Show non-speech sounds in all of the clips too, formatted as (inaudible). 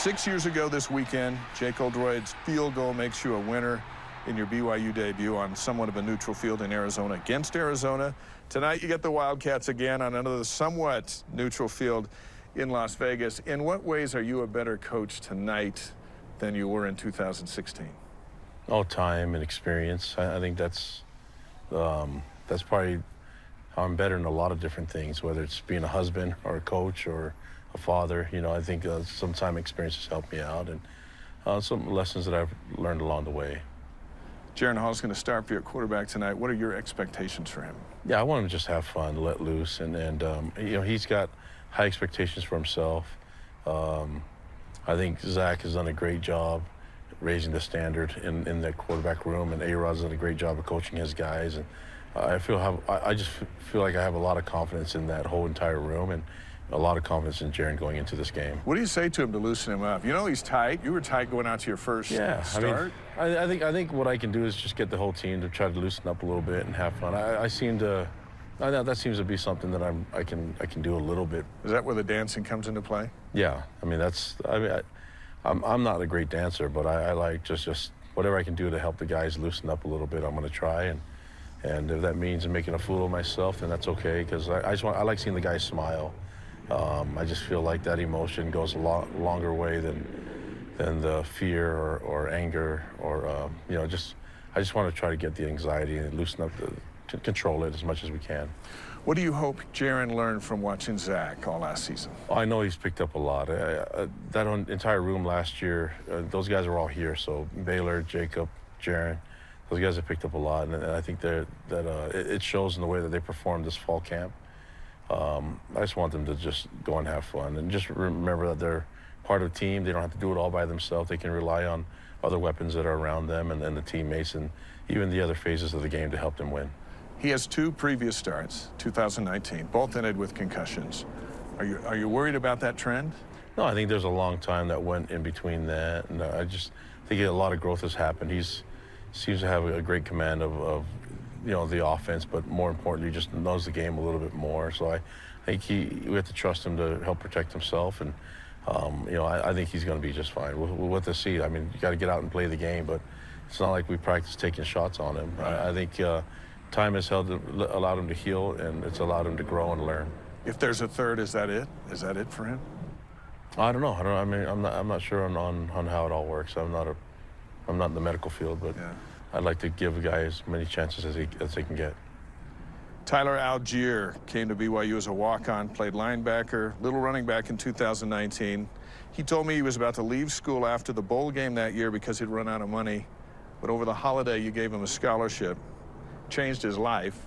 Six years ago this weekend, Jake Oldroyd's field goal makes you a winner in your BYU debut on somewhat of a neutral field in Arizona against Arizona. Tonight, you get the Wildcats again on another somewhat neutral field in Las Vegas. In what ways are you a better coach tonight than you were in 2016? Oh, time and experience. I, I think that's um, that's probably how I'm better in a lot of different things, whether it's being a husband or a coach or a father. You know, I think uh, some time experiences helped me out and uh, some lessons that I've learned along the way. Jaren Hall's going to start for your quarterback tonight. What are your expectations for him? Yeah, I want him to just have fun, let loose, and and um, you know he's got high expectations for himself. Um, I think Zach has done a great job raising the standard in, in the quarterback room, and A-Rod's done a great job of coaching his guys. And I feel have I just feel like I have a lot of confidence in that whole entire room, and a lot of confidence in Jaren going into this game. What do you say to him to loosen him up? You know he's tight. You were tight going out to your first yeah, start. I, mean, I, I think I think what I can do is just get the whole team to try to loosen up a little bit and have fun. I, I seem to. I know that seems to be something that I'm I can I can do a little bit. Is that where the dancing comes into play? Yeah, I mean that's I mean I, I'm I'm not a great dancer, but I, I like just just whatever I can do to help the guys loosen up a little bit. I'm going to try and and if that means making a fool of myself, then that's okay because I, I just want I like seeing the guys smile. Um, I just feel like that emotion goes a lot longer way than than the fear or, or anger or um, you know just I just want to try to get the anxiety and loosen up the to control it as much as we can. What do you hope Jaren learned from watching Zach all last season? Oh, I know he's picked up a lot. Uh, uh, that entire room last year, uh, those guys are all here. So Baylor, Jacob, Jaren, those guys have picked up a lot, and, and I think that uh, it, it, shows in the way that they performed this fall camp. Um, I just want them to just go and have fun, and just remember that they're part of a team. They don't have to do it all by themselves. They can rely on other weapons that are around them and, and the teammates and even the other phases of the game to help them win. He has two previous starts, 2019, both ended with concussions. Are you, are you worried about that trend? No, I think there's a long time that went in between that. And I just think a lot of growth has happened. He's seems to have a great command of, of you know, the offense, but more importantly, just knows the game a little bit more. So I think he, we have to trust him to help protect himself. And, um, you know, I, I, think he's going to be just fine. We'll, we'll have to see. I mean, you got to get out and play the game, but it's not like we practice taking shots on him. Right. I, I think uh, time has held, allowed him to heal, and it's allowed him to grow and learn. If there's a third, is that it? Is that it for him? I don't know. I don't. I mean, I'm not. I'm not sure on, on, on how it all works. I'm not a. I'm not in the medical field, but yeah. I'd like to give a guy as many chances as, he, as they can get. Tyler Allgeier came to BYU as a walk-on, played linebacker, little running back in 2019. He told me he was about to leave school after the bowl game that year because he'd run out of money. But over the holiday, you gave him a scholarship changed his life.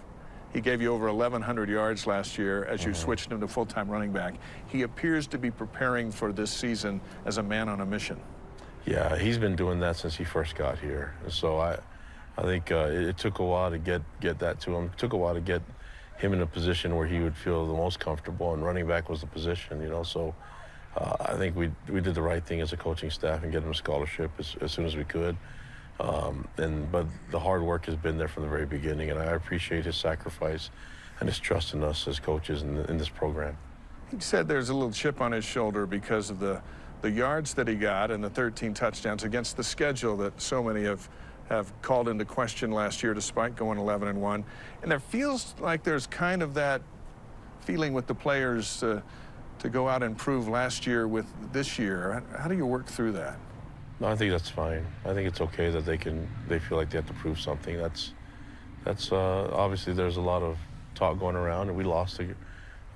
He gave you over 1,100 yards last year as you mm -hmm. switched him to full-time running back. He appears to be preparing for this season as a man on a mission. Yeah, he's been doing that since he first got here. So I, I think uh, it, it, took a while to get get that to him. It took a while to get him in a position where he would feel the most comfortable, and running back was the position, you know. So uh, I think we we did the right thing as a coaching staff and get him a scholarship as, as soon as we could. Um, and but the hard work has been there from the very beginning, and I appreciate his sacrifice and his trust in us as coaches in, in this program. He said there's a little chip on his shoulder because of the the yards that he got and the 13 touchdowns against the schedule that so many have have called into question last year despite going 11 and 1 and there feels like there's kind of that feeling with the players uh, to go out and prove last year with this year how do you work through that no, I think that's fine. I think it's okay that they can they feel like they have to prove something. That's that's uh, obviously there's a lot of talk going around, and we lost a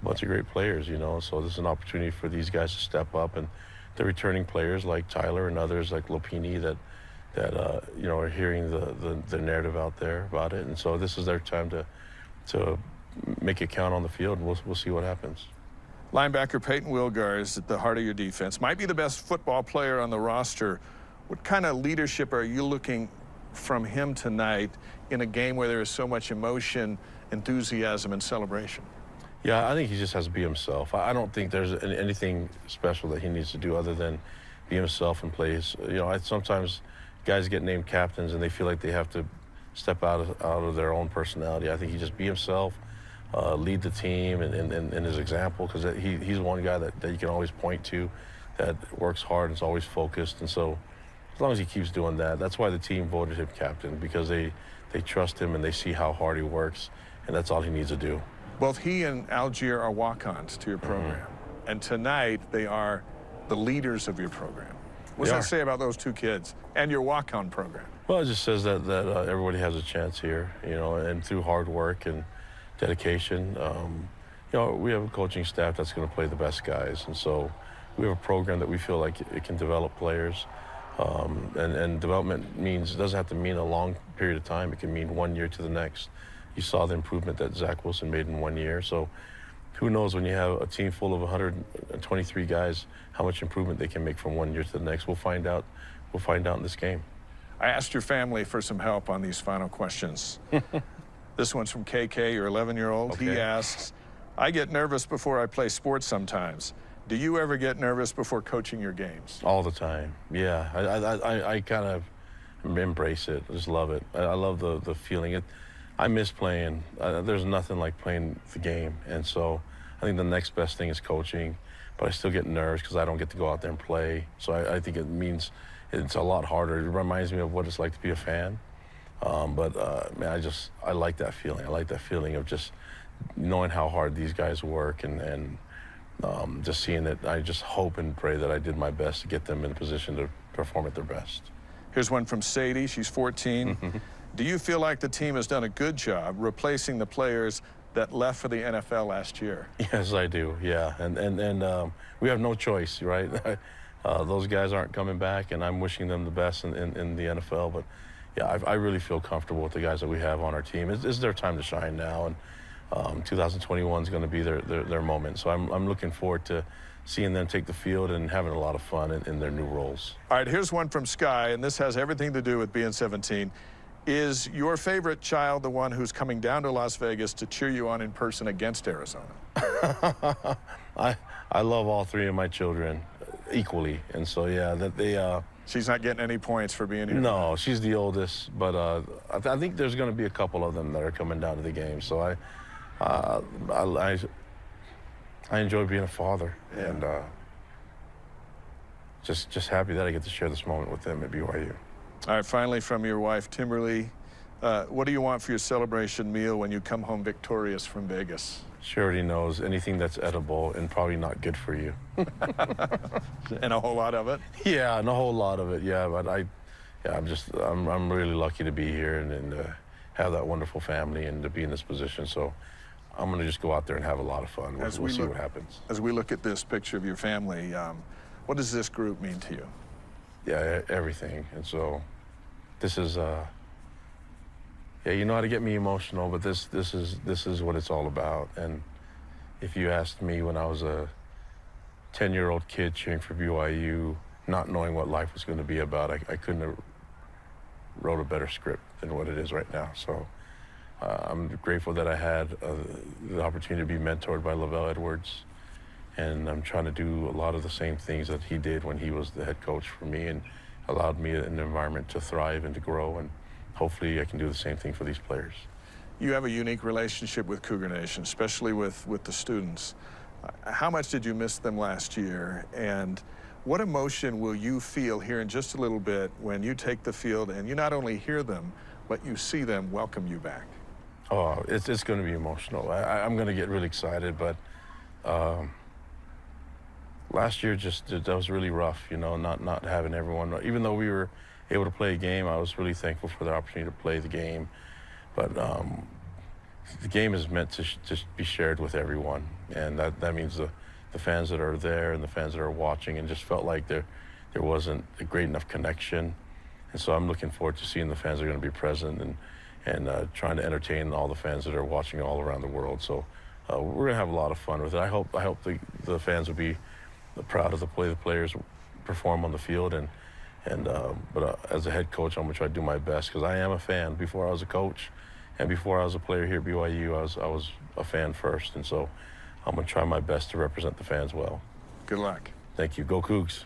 bunch of great players, you know. So this is an opportunity for these guys to step up, and the returning players like Tyler and others like Lopini that that uh, you know are hearing the, the, the narrative out there about it, and so this is their time to to make it count on the field, and we'll we'll see what happens. Linebacker Payton Wilgar is at the heart of your defense. Might be the best football player on the roster. What kind of leadership are you looking from him tonight in a game where there is so much emotion, enthusiasm, and celebration? Yeah, I think he just has to be himself. I don't think there's anything special that he needs to do other than be himself and play. His, you know, I, sometimes guys get named captains and they feel like they have to step out of, out of their own personality. I think he just be himself uh, lead the team and, and, and his example because he, he's one guy that, that you can always point to that works hard, and is always focused, and so as long as he keeps doing that, that's why the team voted him captain because they they trust him and they see how hard he works, and that's all he needs to do. Both he and Allgeier are walk-ons to your program, and tonight they are the leaders of your program. What does that say about those two kids and your walk-on program? Well, it just says that that uh, everybody has a chance here, you know, and through hard work and dedication, um, you know, we have a coaching staff that's going to play the best guys, and so we have a program that we feel like it can develop players. Um, and, and development means it doesn't have to mean a long period of time. It can mean one year to the next. You saw the improvement that Zach Wilson made in one year. So who knows when you have a team full of 123 guys, how much improvement they can make from one year to the next. We'll find out. We'll find out in this game. I asked your family for some help on these final questions. (laughs) this one's from KK, your 11-year-old. He asks, I get nervous before I play sports sometimes. Do you ever get nervous before coaching your games? All the time. Yeah, I I, I, I kind of embrace it. I just love it. I, I love the the feeling. It. I miss playing. Uh, there's nothing like playing the game, and so I think the next best thing is coaching. But I still get nervous because I don't get to go out there and play. So I, I think it means it's a lot harder. It reminds me of what it's like to be a fan. Um, but uh, man, I just I like that feeling. I like that feeling of just knowing how hard these guys work and and um, just seeing it. I just hope and pray that I did my best to get them in a position to perform at their best. Here's one from Sadie. She's 14. Do you feel like the team has done a good job replacing the players that left for the NFL last year? (laughs) Yes, I do. Yeah, and and and um, we have no choice, right? (laughs) uh, those guys aren't coming back, and I'm wishing them the best in, in, in the NFL. But yeah, I, I really feel comfortable with the guys that we have on our team. It's, it's their time to shine now, and um, 2021 is going to be their, their their moment. So I'm I'm looking forward to seeing them take the field and having a lot of fun in, in their new roles. All right, here's one from Sky, and this has everything to do with being 17. Is your favorite child the one who's coming down to Las Vegas to cheer you on in person against Arizona? (laughs) I I love all three of my children equally, and so yeah, that they. Uh, She's not getting any points for being here. No, she's the oldest, but uh, I, th- I think there's going to be a couple of them that are coming down to the game. So I, uh, I, I, I enjoy being a father, and uh, just just happy that I get to share this moment with them at BYU. All right, finally from your wife, Timberly. Uh, what do you want for your celebration meal when you come home victorious from Vegas? She already knows anything that's edible and probably not good for you. (laughs) And a whole lot of it? yeah, and a whole lot of it. Yeah, but I, yeah, I'm just I'm I'm really lucky to be here and, and uh, have that wonderful family and to be in this position. So. I'm gonna just go out there and have a lot of fun. We'll, As we'll we see what happens. As we look at this picture of your family, um, what does this group mean to you? Yeah, everything. And so this is uh yeah, you know how to get me emotional, but this this is this is what it's all about. And if you asked me when I was a 10-year-old kid cheering for BYU, not knowing what life was going to be about, I, I couldn't have wrote a better script than what it is right now. So uh, I'm grateful that I had uh, the opportunity to be mentored by LaVell Edwards and I'm trying to do a lot of the same things that he did when he was the head coach for me and allowed me an environment to thrive and to grow and hopefully I can do the same thing for these players. You have a unique relationship with Cougar Nation, especially with, with the students. Uh, How much did you miss them last year? And what emotion will you feel here in just a little bit when you take the field and you not only hear them, but you see them welcome you back? Oh, it's, it's going to be emotional. I, I- I'm going to get really excited, but um, last year just that was really rough, you know, not not having everyone. Even though we were able to play a game, I was really thankful for the opportunity to play the game. But um, the game is meant to just be shared with everyone, and that that means the the fans that are there and the fans that are watching, and just felt like there there wasn't a great enough connection. And so I'm looking forward to seeing the fans that are going to be present and and uh, trying to entertain all the fans that are watching all around the world. So uh, we're going to have a lot of fun with it. I hope I hope the, the fans will be proud of the play the players perform on the field and and uh, but uh, as a head coach, I'm going to try to do my best because I am a fan. Before I was a coach, and before I was a player here at BYU, I was I was a fan first, and so I'm going to try my best to represent the fans well. Good luck. Thank you. Go Cougs.